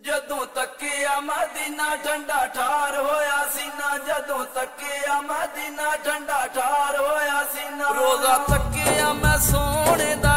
ਜਦੋਂ ਤੱਕਿਆ ਮਦੀਨਾ ਠੰਡਾ ਠਾਰ ਹੋਇਆ ਸੀ ਨਾ, ਜਦੋਂ ਤੱਕਿਆ ਮਦੀਨਾ ਠੰਡਾ ਠਾਰ ਹੋਇਆ ਸੀ ਨਾ। ਰੋਜ਼ਾ ਤੱਕਿਆ ਮੈਂ ਸੋਹਣੇ ਦਾ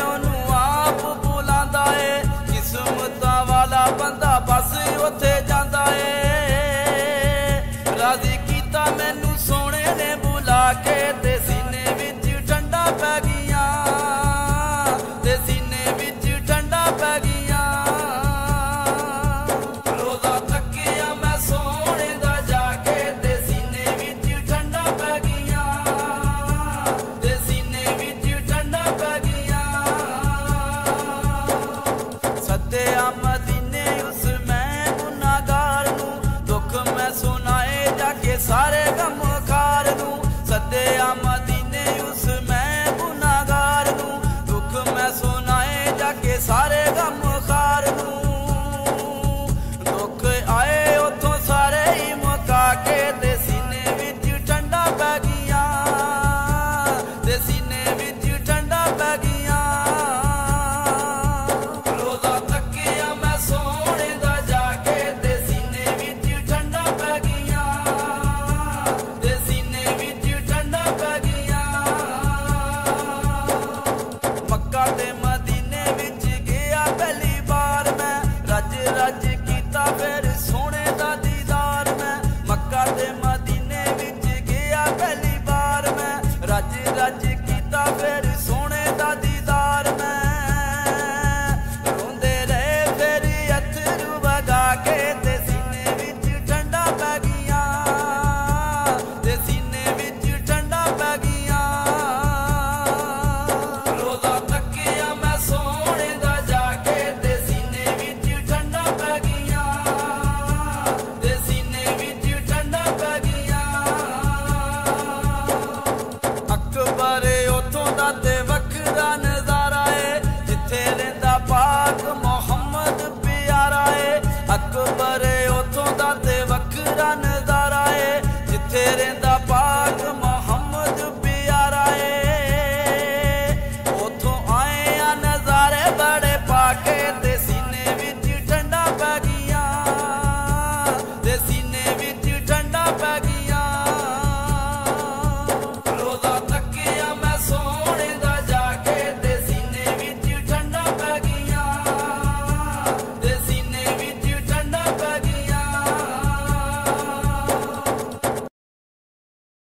ਉਹਨੂੰ ਆਪ ਬੁਲਾਉਂਦਾ ਏ। ਕਿਸਮਤਾਂ ਵਾਲਾ ਬੰਦਾ ਬਸ ਉੱਥੇ ਜਾਂਦਾ ਏ। ਰਾਜ਼ੀ ਕੀਤਾ ਮੈਨੂੰ